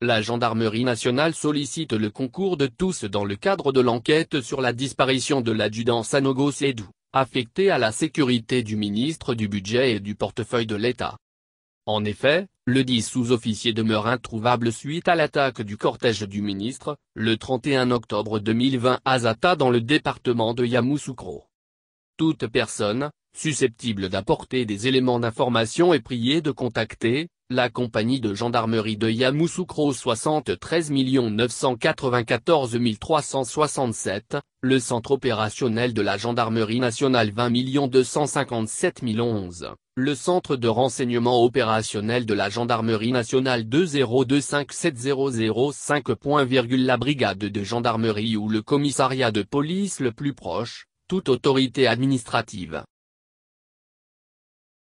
la gendarmerie nationale sollicite le concours de tous dans le cadre de l'enquête sur la disparition de l'adjudant Sanogo Sedou, affecté à la sécurité du ministre du Budget et du portefeuille de l'État. En effet, le dit sous-officier demeure introuvable suite à l'attaque du cortège du ministre, le 31 octobre 2020 à Zata dans le département de Yamoussoukro. Toute personne, susceptible d'apporter des éléments d'information est priée de contacter, la compagnie de gendarmerie de Yamoussoukro 73 994 367, le centre opérationnel de la gendarmerie nationale 20 257 011, le centre de renseignement opérationnel de la gendarmerie nationale 202570005. La brigade de gendarmerie ou le commissariat de police le plus proche, toute autorité administrative.